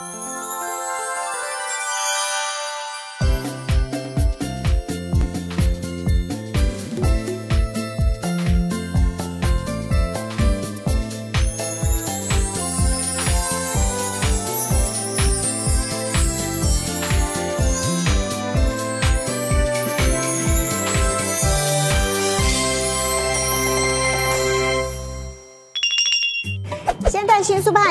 现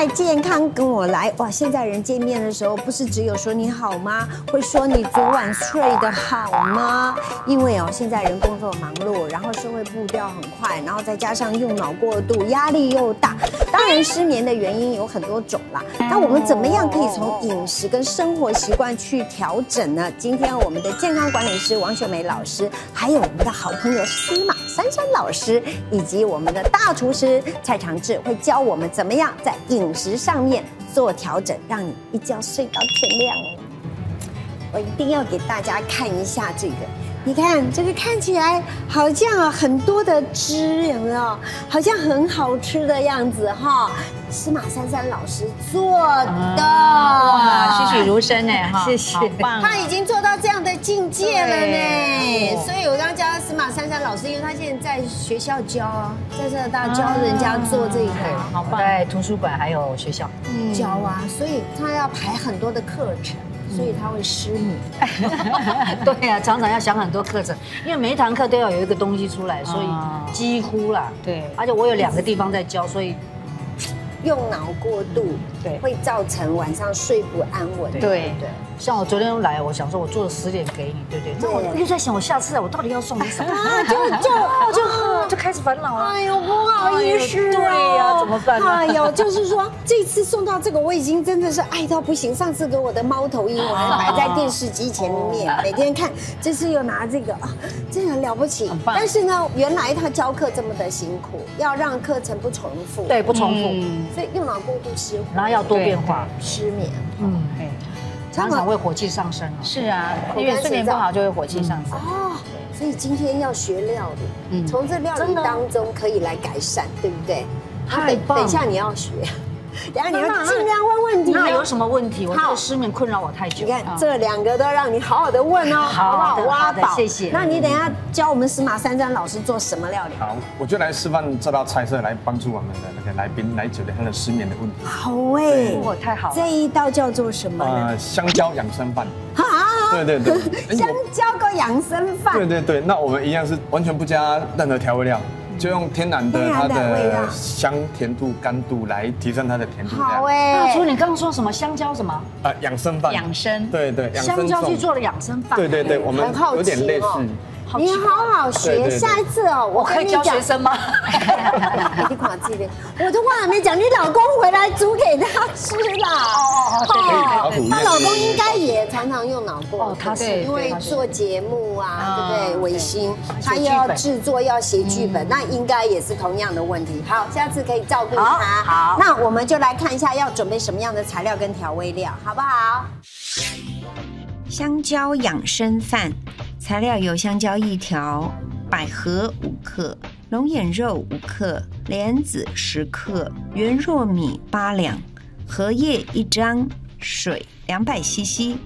爱健康跟我来哇！现在人见面的时候，不是只有说你好吗？会说你昨晚睡得好吗？因为哦，现在人工作忙碌，然后社会步调很快，然后再加上用脑过度，压力又大。当然，失眠的原因有很多种那我们怎么样可以从饮食跟生活习惯去调整呢？今天我们的健康管理师王秀梅老师，还有我们的好朋友司马珊珊老师，以及我们的大厨师蔡长志，会教我们怎么样在饮食上面做调整，让你一觉睡到天亮。我一定要给大家看一下这个。你看这个看起来好像啊很多的汁，有没有？好像很好吃的样子哈。司马珊珊老师做的，哇，栩栩如生哎哈，谢谢好棒哦。他已经做到这样的境界了呢。所以我刚刚教司马珊珊老师，因为他现在在学校教啊，在这大教人家做这个。好棒，在图书馆还有学校，教啊，所以他要排很多的课程，所以他会失眠。对呀、常常要想很多课程，因为每一堂课都要有一个东西出来，所啊以几乎啦。对而且我有两个地方在教，所以用脑过度，对会造成晚上睡不安稳。对对，像我昨天来，我想说我做了十点给你，对不对？那我对又在想，我下次我到底要送你什么？啊，就就就就开始烦恼了。哎呦，不好意思、哎对呀怎么办呢哎呦，就是说这次送到这个，我已经真的是爱到不行。上次给我的猫头鹰，我还摆在电视机前面，每天看。这次又拿这个，啊，真的很了不起。但是呢，原来他教课这么的辛苦，要让课程不重复，对，，不重复，嗯，所以用脑过度失要多变化，失眠。嗯，哎常常会火气上升哦。是啊，因为睡眠不好就会火气上升。哦，所以今天要学料理，嗯。从这料理当中可以来改善，对不对？太啊等棒。等一下你要学，等一下你要尽量问问题哦。那有什么问题？我这好个失眠困扰我太久。你看这两个都让你好好的问哦，好不好？的挖好的宝，谢谢那你等下教我们司马三三老师做什么料理？好，我就来示范这道菜色来帮助我们的那个来宾来解决他的失眠的问题。好哎，哇，太好了。这一道叫做什么呢？呃，香蕉养生饭。啊，对对对，哎 香蕉个养生饭。对对对，那我们一样是完全不加任何调味料，就用天然的它的香甜度、甘度来提升它的甜度。好哎大，厨，你刚刚说什么香蕉什么？呃，养生饭。养生对对，养香生粽蕉去做了养生饭。对对对，我们有点类似哦。你好好学，下一次哦，我我可以教跟你讲学生吗？我都话还没讲，你老公回来煮给他吃啦。哦可以考古一下她老公应该也常常用脑过，哦他是因为做节目啊，啊对不对？对维新，写他又要制作，要写剧本，那应该也是同样的问题。好，下次可以照顾他。好好那我们就来看一下要准备什么样的材料跟调味料，好不好？香蕉养生饭，材料有香蕉一条，百合五克，龙眼肉五克，莲子十克，圆糯米八两，荷叶一张，水两百 CC。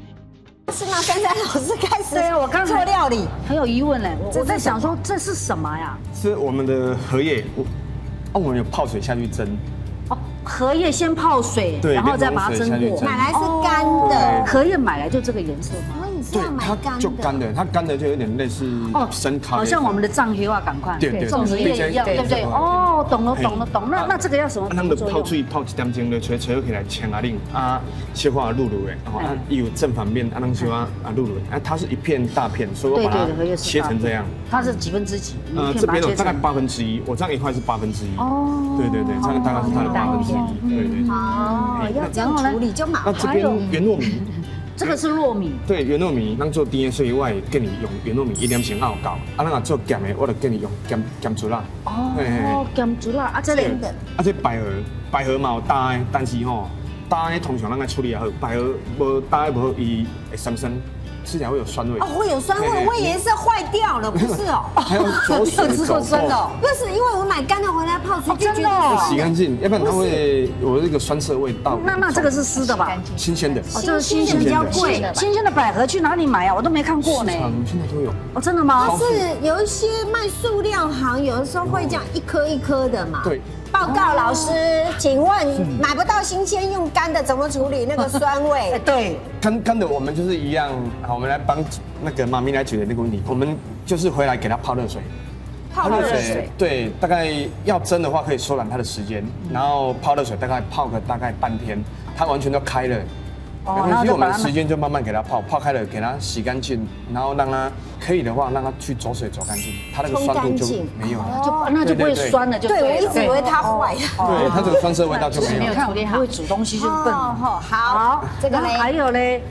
是吗？珊珊老师开始对啊我刚才做料理，很有疑问嘞，我在想说这是什么呀？是我们的荷叶，我哦，我们有泡水下去蒸。哦，荷叶先泡水，对然后再把它蒸过。买来是干的，荷叶买来就这个颜色吗？对它干。就干的，它干的就有点类似哦生咖啡，好像我们的藏黑化，赶快，对对粽子叶一样，对对不对？哦，懂了，懂了，懂。那那这个要什么啊，咱就作用？泡水泡一点钟咧，吹吹起来青啊令啊，小花露露的，然后啊嗯有正反面啊，能小啊啊露露的，啊它是一片大片，所以我把它切成这样。它是几分之几？你呃，这边有大概八分之一，我这样一块是八分之一。哦对对对，这个大概是它的八分之一。对对。哦，要这样处理就麻烦。那这边圆糯米，这个是糯米，对圆糯米，咱做甜的所以我会建议用圆糯米一点先熬搞，啊，咱若做咸的，我就建议用咸咸竹啦。哦，咸竹啦，啊，这里真的啊，这百合，百合嘛有带的，但是吼带的通常咱爱处理也好，百合无带的无好，伊会酸酸。吃起来会有酸味。哦，会有酸味，嘿我以为是坏掉了，不是哦。还要煮水吃过酸的哦。不是，因为我买干的回来泡水就觉洗干净，要不然它会有这个酸涩味道。那那这个是湿的吧？新鲜的，哦，这个新鲜比较的贵。新鲜的百合去哪里买啊？我都没看过呢。市场现在都有。哦，真的吗？是有一些卖塑料行，有的时候会这样一颗一颗的嘛。对。报告老师，请问买不到新鲜用干的怎么处理那个酸哎，味？对，干干的我们就是一样，好，我们来帮那个妈咪来解决这个问题。我们就是回来给它泡热水，泡热水。对，大概要蒸的话可以缩短它的时间，然后泡热水大概泡个大概半天，它完全都开了。哦没关系，我们时间就慢慢给它泡，泡开了给它洗干净，然后让它可以的话让它去走水走干净，它那个酸度就没有了。就那就不会酸了，就对，我一直以为它坏了。对，它这个酸涩味道就没没有你。看有处理好不会煮东西就笨。哦，好，这个还有嘞，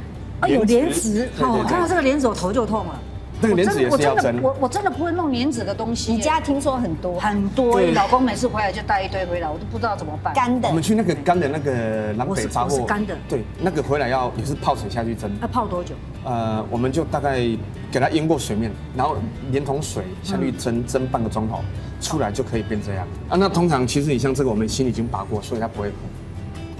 哦，有莲子哦，对我看到这个莲子我头就痛了。那个莲子也是要蒸我真的，我我真的不会弄莲子的东西。你家听说很多很多，对老公每次回来就带一堆回来，我都不知道怎么办。干的我们去那个干的那个南北杂货，我是我是干的对，那个回来要也是泡水下去蒸。要泡多久？呃，我们就大概给它淹过水面，然后连同水下去蒸，蒸半个钟头，出来就可以变这样。啊，那通常其实你像这个，我们心里已经拔过，所以它不会苦。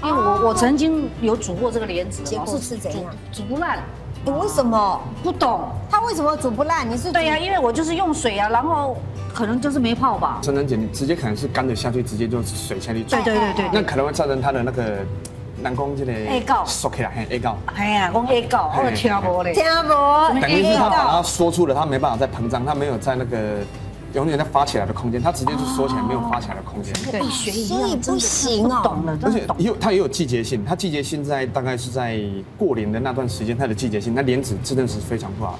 因为我我曾经有煮过这个莲子，结果老是怎样煮煮不烂，你为什么？不懂。它为什么煮不烂？你是煮对呀，因为我就是用水啊，然后可能就是没泡吧。陈能姐，你直接可能是干的下去，直接就水下去煮对，对对对对。那可能会造成它的那个南宫这个 A 告缩起来，嘿，A 告，哎呀，我 A 告，我听无嘞。听无？等于是他把它说出了，他没办法再膨胀，他没有在那个永远在发起来的空间，它直接就缩起来，没有发起来的空间。跟医学一样，所以不行哦懂了，而且。也有它也有季节性，它季节性在大概是在过年的那段时间，它的季节性，那莲子真的是非常不好，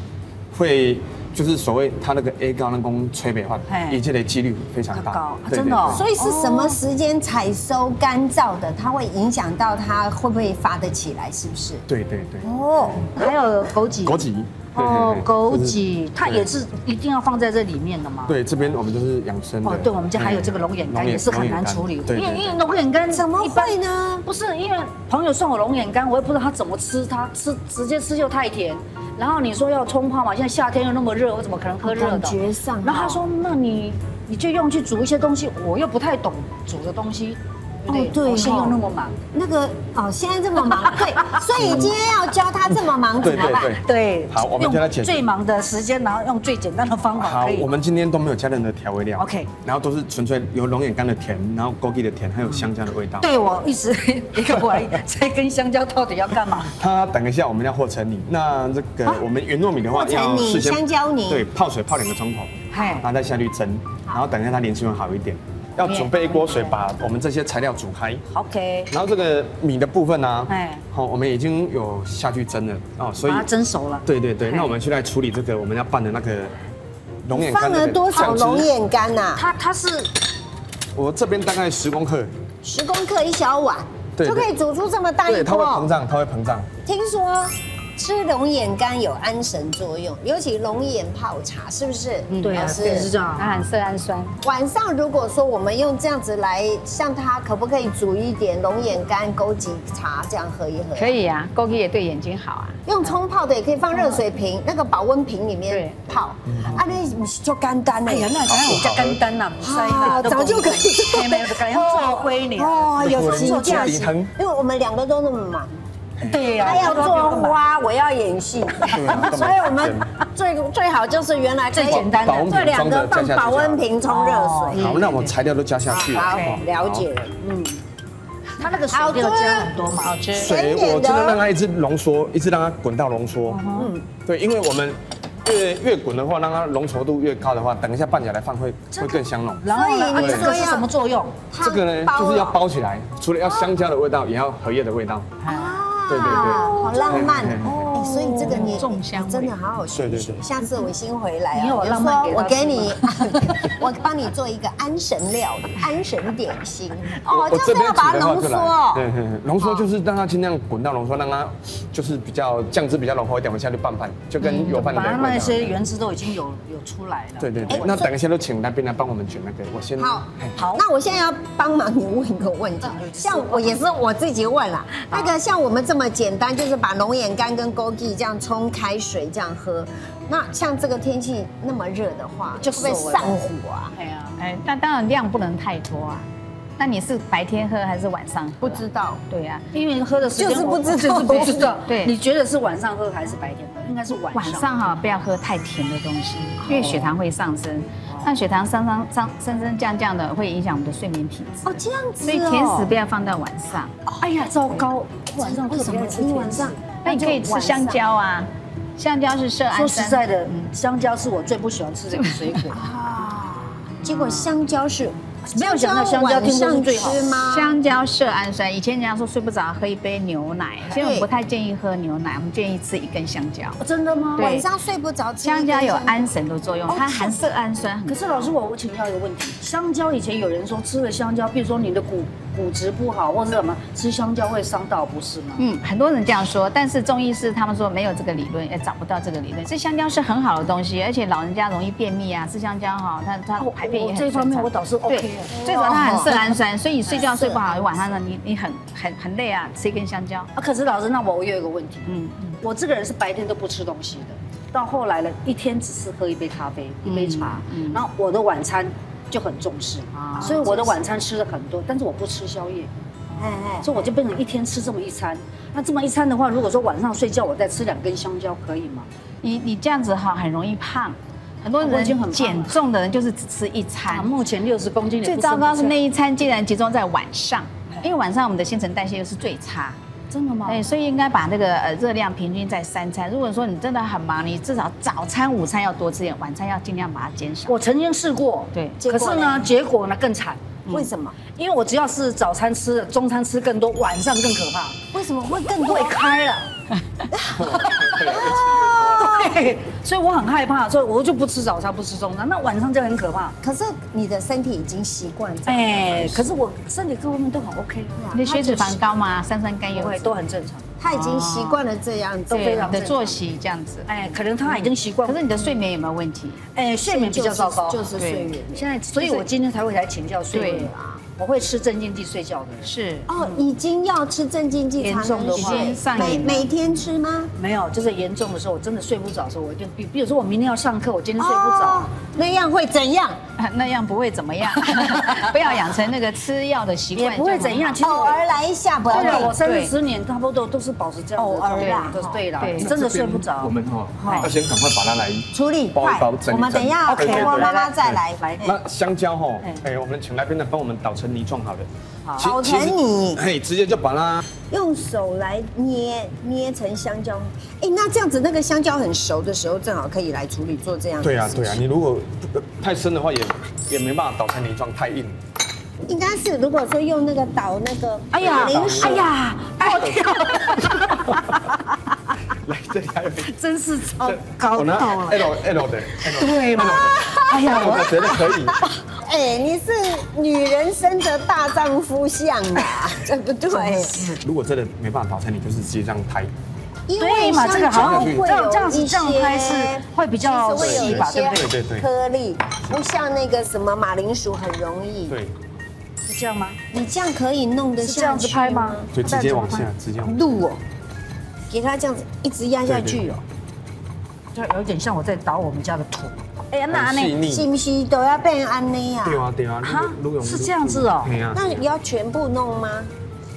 会就是所谓它那个 A 高那公吹北化嘿，以这的几率非常大真的哦所以是什么时间采收干燥的？它会影响到它会不会发得起来？是不是？对对对，哦，还有枸杞。枸杞，哦，枸杞它也是一定要放在这里面的吗？。对，这边我们就是养生。哦，对，我们家还有这个龙眼干，也是很难处理。因为因为对对。龙眼干怎么一般会呢？不是因为朋友送我龙眼干，我也不知道他怎么吃，他吃直接吃就太甜。然后你说要冲泡嘛，现在夏天又那么热，我怎么可能喝热的？感觉上然后他说，那你你就用去煮一些东西，我又不太懂煮的东西，对对？哦对我现在哦又那么忙，那个哦，现在这么忙，对，所以今天要教他这么忙怎么办？对对对。对，好我们教他解决用最忙的时间，然后用最简单的方法好我们今天都没有加任何调味料 OK 然后都是纯粹有龙眼干的甜，然后枸杞的甜，还有香蕉的味道。对我一直 一个怀疑，这根香蕉到底要干嘛？它等一下我们要和成泥，那这个我们圆糯米的话和成泥香蕉泥对，泡水泡两个钟头，嘿然后再下去蒸，然后等一下它连续会好一点。要准备一锅水，把我们这些材料煮开。，OK，然后这个米的部分呢哎，好，我们已经有下去蒸了哦，所以蒸熟了。对对对，那我们去来处理这个我们要拌的那个龙眼干放了多少龙？眼干呐？它它是我这边大概十公克，十公克一小碗，对就可以煮出这么大一对，它会膨锅。胀，它会膨胀。听说吃龙眼干有安神作用，尤其龙眼泡茶，是不是？对啊，老师对是这样。它含色氨酸，晚上如果说我们用这样子来，像它可不可以煮一点龙眼干、枸杞茶这样喝一喝？可。以啊，枸杞也对眼睛好啊。用冲泡的也可以放热水瓶，那个保温瓶里面泡。啊，那不是就干单哎呀，那刚刚我叫干单呐，不塞啊早就可以做没没有，感觉做灰呢。哦，有我请假期底层，因为我们两个都那么忙，对呀，他要做花，我要演戏，啊 所以我们最最好就是原来最简单的这两个放保温瓶冲热水。好，那我材料都加下去了。好哦，了解了。嗯，它那个水要加很多嘛。好吃。水我真的让它一直浓缩，一直让它滚到浓缩。嗯，对，因为我们越越滚的话，让它浓稠度越高的话，等一下拌起来放会会更香浓。然后呢，啊所以你这个是什么作用？这个呢，就是要包起来，除了要香蕉的味道，也要荷叶的味道。对对对。好浪漫哦！哎所以这个你重香真的好好学对对对。习下次我先回来啊，你有我就浪漫给我给你，我帮你做一个安神料理、安神点心。哦，就是要把它浓缩。对对对，浓缩就是让它尽量滚到浓缩，让它就是比较酱汁比较浓厚一点，我们下去拌拌，就跟油饭的。那些原汁都已经有有出来了。对对对哎，那等一下都请那边来帮我们卷那个，我先好好那我现在要帮忙你问一个问题，像我也是我自己问了。那个像我们这么么简单，就是把龙眼干跟枸杞这样冲开水这样喝。那像这个天气那么热的话，就会上火啊？哎呀，哎，但当然量不能太多啊。那你是白天喝还是晚上喝？不知道。对呀，因为喝的时间就是不知道就是不知道。对你觉得是晚上喝还是白天喝？应该是晚上晚上。上哈不要喝太甜的东西，因为血糖会上升。那血糖上升上升升降降的，会影响我们的睡眠品质。哦，这样子哦。所以甜食不要放到晚上。哎呀，糟糕！晚上为什么特别爱吃你晚上？那你可以吃香蕉啊，香蕉是色氨酸说。实在的，香蕉是我最不喜欢吃的水果。啊，结果香蕉是没有想到香蕉听说是最好吃吗？香蕉色氨酸，以前人家说睡不着喝一杯牛奶，其实我们不太建议喝牛奶，我们建议吃一根香蕉。哦真的吗？晚上睡不着，香蕉有安神的作用，它含色氨酸可是老师，我我请教一个问题：香蕉以前有人说吃了香蕉，比如说你的骨骨质不好，或者什么，吃香蕉会伤到，不是吗？嗯，很多人这样说，但是中医师他们说没有这个理论，也找不到这个理论。吃香蕉是很好的东西，而且老人家容易便秘啊，吃香蕉哈，它它排便也很哦这一方面我倒是 OK 最主要它很色氨酸，所以你睡觉睡不好，晚上呢你你很很很累啊，吃一根香蕉，啊，可是老师，那我我有一个问题，嗯，我这个人是白天都不吃东西的，到后来了，一天只是喝一杯咖啡，一杯茶，然后我的晚餐就很重视，啊所以我的晚餐吃了很多，但是我不吃宵夜，哎哎，所以我就变成一天吃这么一餐。那这么一餐的话，如果说晚上睡觉我再吃两根香蕉，可以吗？你你这样子哈很容易胖。很多人减重的人就是只吃一啊，餐，目前六十公斤，最糟糕是那一餐竟然集中在晚上，因为晚上我们的新陈代谢又是最差。真的吗？哎，所以应该把那个呃热量平均在三餐。如果说你真的很忙，你至少早餐、午餐要多吃点，晚餐要尽量把它减少。我曾经试过，对可是呢，结果呢更惨，为什么？因为我只要是早餐吃的，中餐吃更多，晚上更可怕，为什么会更多会？开了。对，所以我很害怕，所以我就不吃早餐，不吃中餐，那晚上就很可怕。可是你的身体已经习惯哎，可是我身体各方面都很 OK，你的血脂肪高吗？三酸甘油会脂都很正常。他已经习惯了这样子都。非常的作息这样子。哎，可能他已经习惯，可是你的睡眠有没有问题？哎睡眠比较糟糕，就是睡眠。现在，所以我今天才会来请教睡眠啊。我会吃镇静剂睡觉的，是。哦，已经要吃镇静剂才严重的话。每每天吃吗？没有，就是严重的时候，我真的睡不着的时候，我就比比如说我明天要上课，我今天睡不着。哦，那样会怎样？那样不会怎么样，不要养成那个吃药的习惯，也不会怎样。其实偶尔来一下不要对啊，我紧。三四十年差不多都是保持这样偶尔啦对对啦对，真的睡不着我。们哈要先赶快把它来处理包一整我们等一下整理婆婆妈妈再来。来那香蕉哈哎，哎，我们请来宾的帮我们捣成泥状好了。其捣成泥哎，直接就把它用手来捏捏成香蕉。哎，那这样子那个香蕉很熟的时候，正好可以来处理做这样。对啊，对啊，你如果呃太深的话，也也没办法捣成泥状，太硬。应该是如果说用那个捣那个哎呀马铃薯，哎呀，我掉，来，这里还有一个 真是超高我拿到了，L L 的，对嘛？哎呀，我觉得可以。哎，你是女人生的大丈夫相啊，对不对？如果真的没办法捣成泥，就是直接这样拍。因为嘛这个好像会有一子这样拍是些会比较细吧对不对对对颗粒不像那个什么马铃薯很容易。对，是这样吗？你这样可以弄得是这样子拍吗？就直接往下，直接往下。录哦，给他这样子一直压下去哦，就有点像我在捣我们家的土。哎呀，那呢？很细腻。是不是都要变安内啊？对啊，对啊，哈如果是这样子哦对啊。那你要全部弄吗？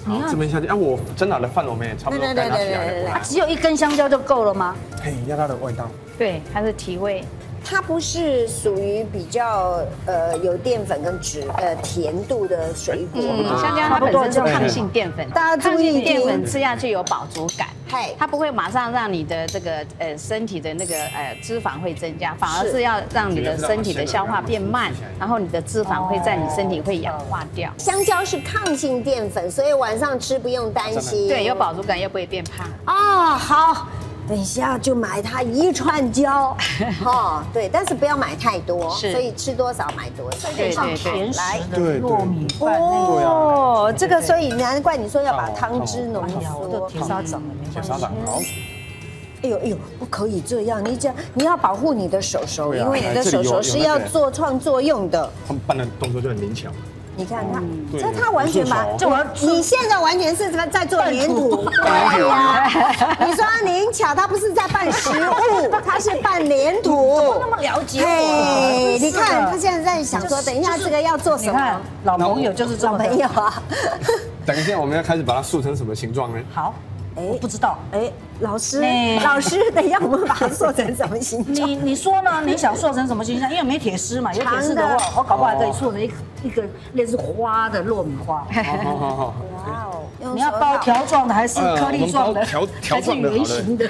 好，这边下去啊，我蒸好的饭我们也差不多该拿起来了。啊，只有一根香蕉就够了吗？嘿，要它的味道。对，它是提味。它不是属于比较呃有淀粉跟脂呃甜度的水果嗯，香蕉它本身是抗性淀粉，大家注抗意淀粉吃下去有饱足感。嘿，它不会马上让你的这个呃身体的那个呃脂肪会增加，反而是是要让你的身体的消化变慢，然后你的脂肪会在你身体会氧化掉。香蕉是抗性淀粉，所以晚上吃不用担心。对，有饱足感又不会变胖。啊，好，等一下就买它一串蕉，哦，对，但是不要买太多，所以吃多少买多少。对对对甜食糯米饭。哦，这个所以难怪你说要把汤汁浓哎呀，我的缩。铁砂掌了，没关系铁砂。掌好，哎呦哎呦，不可以这样，你这样你要保护你的手手，啊因为你的手手是要做创作用的。他们办的动作就很灵巧。你看他，对这他完全把不就我，你现在完全是在做粘土，对呀。你说灵巧，他不是在拌食物，他是拌粘土。那么了解嘿，我，你看他现在在想说，等一下这个要做什你看么？老朋友就是这么没有啊？等一下我们要开始把它塑成什么形状呢？好，哎我不知道。哎，老师哎，老师，等一下我们把它做成什么形象？你你说呢？你想做成什么形象？因为没铁丝嘛，有铁丝的话，我搞不好还可以做成一个一个类似花的糯米花。好好好。哇哦，你要包条状的还是颗粒状的？还是状的圆形的？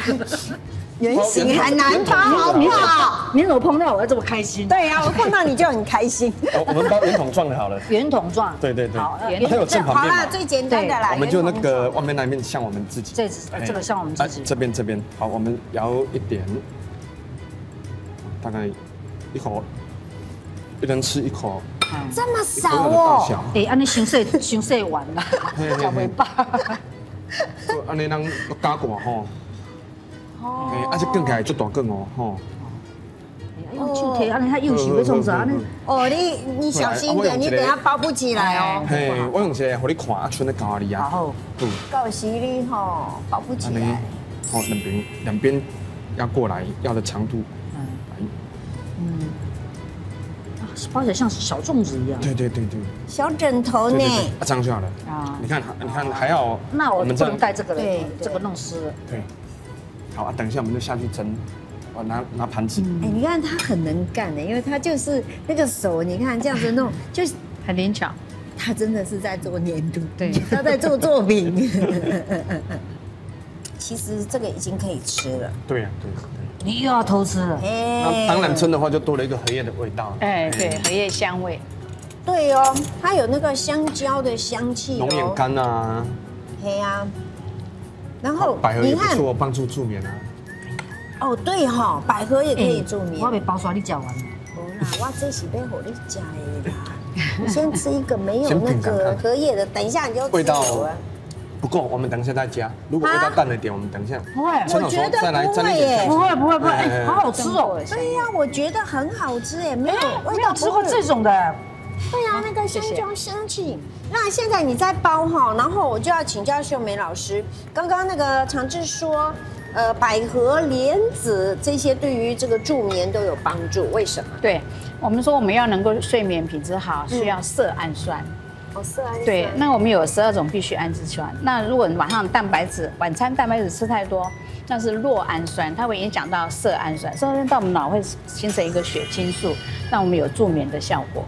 圆形很难包，好不好？你怎么碰到我要这么开心？对呀，我碰到你就很开心。我我们包圆筒状的好了。圆筒状。对对对好，圆圆它有正旁好啦，最简单的啦，我们就那圆个外面那一面像我们自己。这这个像我们自己哎这边这边好，我们摇一点，大概一口，一人吃一口，这么少哦。小。哎，安尼伤细伤细完啦，嘿嘿食袂饱。安尼咱都加过吼。哎，而且更起来就大更哦吼。用手提，安尼它幼细要创啥？安尼哦，你你小心一点，你等下包不起来哦。嘿，我用一个互你看，啊，剩的教你啊。好，对，告诉你吼，包不起来。，好两边两边要过来，要的长度。嗯包起来像小粽子一样。对对对对。小枕头呢啊，这样就好了。啊你看，你看还要，那我不能带这个了对，这个弄湿了。对，好啊，等一下我们就下去蒸，我拿拿盘子，哎，你看他很能干的，因为他就是那个手，你看这样子弄，就很灵巧。他真的是在做粘土，对他在做作品。其实这个已经可以吃了，对呀，对对。你又要偷吃了。哎那当然蒸的话就多了一个荷叶的味道，哎，对，荷叶香味。对哦，它有那个香蕉的香气龙眼哦。干啊，嘿呀，然后百合也你看不错，帮助助眠啊。哦，对哈，百合也可以助眠。我被包刷你讲完了。我这是被火力加的啦。你先吃一个没有那个荷叶的，等一下你就味道不够，我们等一下再加。如果味道淡了一点，我们等一下。不会我觉得说再来不会不会不会不会，哎哎，好好吃哦。对呀，我觉得很好吃哎，没有味没道有吃过这。种的。对呀，那个香蕉香气。那现在你在包哈，然后我就要请教秀梅老师，刚刚那个常志说。呃，百合、莲子这些对于这个助眠都有帮助，为什么？对我们说，我们要能够睡眠品质好，需要色氨酸。哦，色氨酸对，那我们有十二种必需氨基酸。那如果晚上蛋白质、晚餐蛋白质吃太多，那是酪氨酸，它会影响到色氨酸，色氨酸到我们脑会形成一个血清素，让我们有助眠的效果。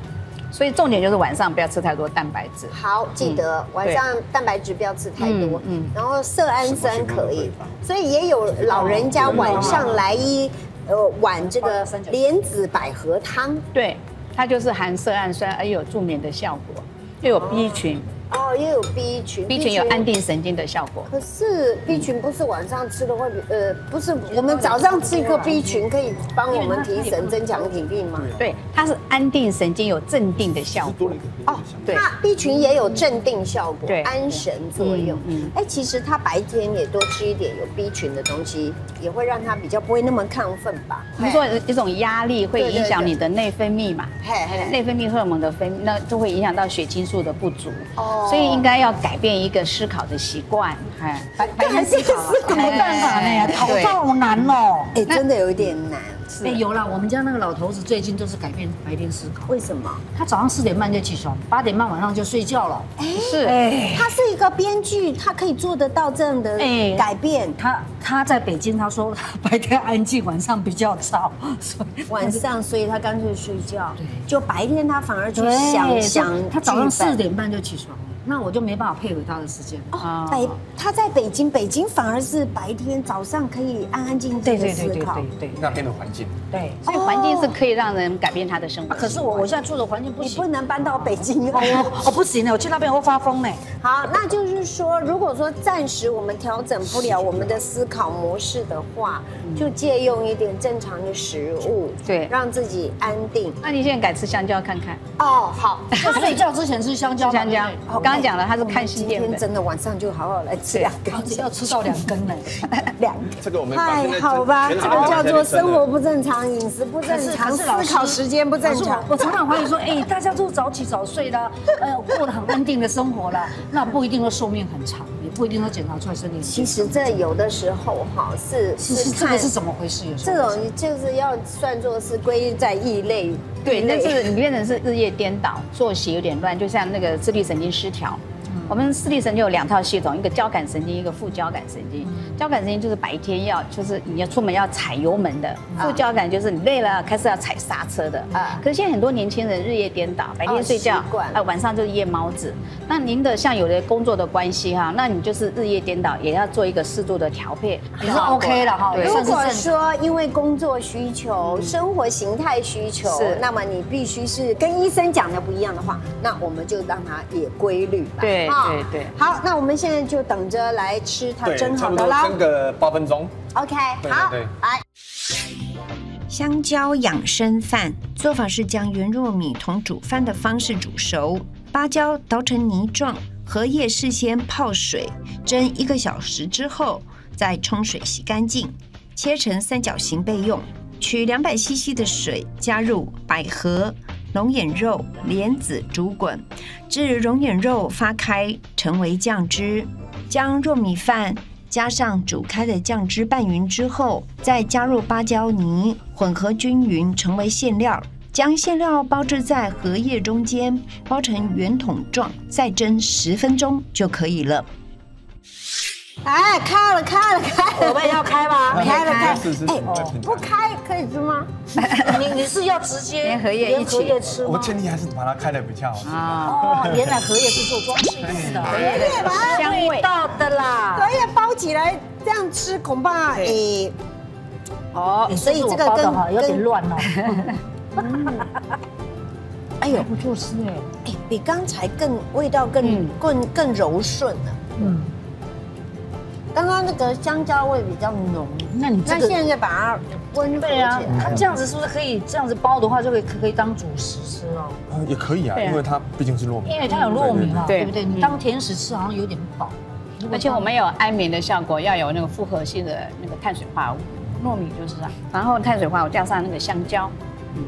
所以重点就是晚上不要吃太多蛋白质。好，记得晚上蛋白质不要吃太多，嗯嗯。然后色氨酸可以，所以也有老人家晚上来一呃碗这个莲子百合汤，对，它就是含色氨酸，而有助眠的效果，又有 B 群。哦，也有 B 群，B 群有安。定神经的效果。可是 B 群不是晚上吃的会比呃不是我们早上吃一颗 B 群可以帮我们提神增强体力吗？对，它是安定神经，有镇定的效果多了。一个荷叶的香对那 B 群也有镇定效果对、安神作用嗯嗯。哎，其实他白天也多吃一点有 B 群的东西，也会让他比较不会那么亢奋吧？我们说一种压力会影响你的内分泌嘛，嘿嘿内分泌荷尔蒙的分泌，那就会影响到血清素的不足。哦所以应该要改变一个思考的习惯，哎，白白天思考啊，没办法呢，好对好难哦。哎，真的有一点难。哎，有了，我们家那个老头子最近都是改变白天思考。为什么？他早上四点半就起床，八点半晚上就睡觉了。哎是哎，他是一个编剧，他可以做得到这样的哎改变。他他在北京，他说他白天安静，晚上比较吵，所以晚上，所以他干脆睡觉对，就白天他反而去想想他早上四点半就起床了，那我就没办法配合他的时间。啊北他在北京，北京反而是白天早上可以安安静静的思考。对对那边的环境。对。所以环境是可以让人改变他的生活可是我我现在住的环境不行你不，能搬到北京哦不行呢，我去那边我会发疯呢。好，那就是说，如果说暂时我们调整不了我们的思考模式的话，就借用一点正常的食物，对让自己安定。那你现在改吃香蕉看看，哦，好，就睡觉之前吃香蕉香蕉对不对。刚讲了，他是看今心淀粉。天真的晚上就好好来吃两根，要吃到两根呢。两这个我们把现在太好吧，这个叫做生活不正常，饮食不正常，思考时间不正常。我常常怀疑说，哎，大家都早起早睡的，呃，过得很安定的生活了，那不一定说寿命很长，也不一定都检查出来身体。其实这有的时候哈是是是这个是怎么回事？有时候这种就是要算作是归在异类，对，异类但是你变成是日夜颠倒，作息有点乱，就像那个自律神经失调。我们视力神经有两套系统，一个交感神经，一个副交感神经。交感神经就是白天要，就是你要出门要踩油门的；副交感就是你累了开始要踩刹车的。啊可是现在很多年轻人日夜颠倒，白天睡觉啊晚上就是夜猫子。那您的像有的工作的关系哈，那你就是日夜颠倒，也要做一个适度的调配。也是 OK 了哈，如果。说因为工作需求、生活形态需求是，那么你必须是跟医生讲的不一样的话，那我们就让它也规律吧。对哈对对好，那我们现在就等着来吃它，蒸好的啦。蒸个八分钟。OK，好，来。香蕉养生饭做法是将圆糯米同煮饭的方式煮熟，芭蕉捣成泥状，荷叶事先泡水蒸一个小时之后，再冲水洗干净，切成三角形备用。取两百 CC 的水，加入百合、龙眼肉、莲子煮滚，至龙眼肉发开成为酱汁。将糯米饭加上煮开的酱汁拌匀之后，再加入芭蕉泥，混合均匀成为馅料。将馅料包置在荷叶中间，包成圆筒状，再蒸十分钟就可以了。哎，开了，开了，开了！我们也要开吗？开了，开哎不开可以吃吗？你 你是要直接连荷叶一起叶吃吗？我建议还是把它开的比较好吃。啊，哦，原来荷叶是做装饰用的，荷叶把它香味味道的啦。荷叶包起来这样吃，恐怕诶，哦哎所以这个跟有点跟乱哦。哎呦，不错吃哎。哎，比刚才更味道更嗯更更柔顺了。嗯，刚刚那个香蕉味比较浓，那你这个那现在把它温和起对啊，。它这样子是不是可以这样子包的话，就可以可以当主食吃哦？呃也可以啊，啊因为它毕竟是糯米。因为它有糯米嘛，对对不对？你当甜食吃好像有点饱。而且我们有安眠的效果，要有那个复合性的那个碳水化合物，糯米就是啊，然后碳水化合物加上那个香蕉，嗯，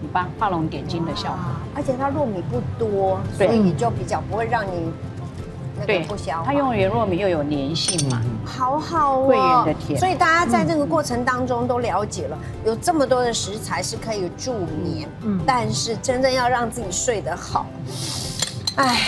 很棒，画龙点睛的效果。而且它糯米不多，所对以就比较不会让你那个对不消化。它用圆糯米又有粘性嘛，好好哦，桂圆的甜所以大家在这个过程当中都了解了，有这么多的食材是可以助眠，嗯但是真正要让自己睡得好，哎。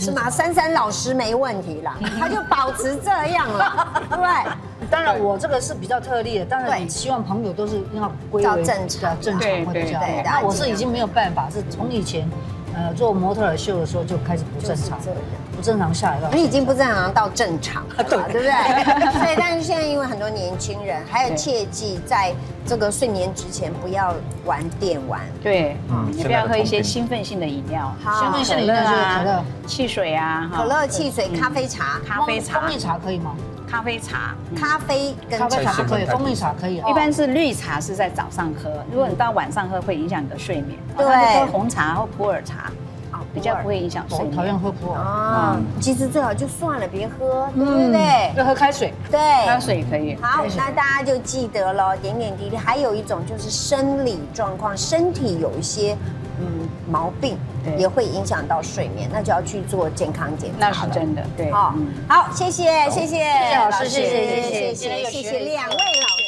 是吗？珊珊老师没问题啦，他就保持这样了，对不对？当然我这个是比较特例的，当然你希望朋友都是要归为照正常正常对会比较好对对。那我是已经没有办法，是从以前呃做模特儿秀的时候就开始不正常不正常下来了你已经不正常到正常了，对不对？所以，但是现在因为很多年轻人，还有切记在这个睡眠之前不要玩电玩，对，嗯你不要喝一些兴奋性的饮料，好兴奋性的饮料就是可乐、汽水啊，可乐、汽水、咖啡茶、咖啡茶蜂蜜茶可以吗？咖啡茶。嗯咖啡跟咖啡茶可以，蜂蜜茶可以。一般是绿茶是在早上喝，如果你到晚上喝，会影响你的睡眠。对喝红茶或普洱茶，哦比较不会影响睡眠。讨厌喝普洱啊，其实最好就算了，别喝，对不对？要喝开水，对，开水也可以。好，那大家就记得了，点点滴滴。还有一种就是生理状况，身体有一些嗯毛病。也会影响到睡眠，那就要去做健康检查那是真的，对。好，好，谢谢，谢谢，谢谢老师，谢谢，谢谢，谢谢两位老师。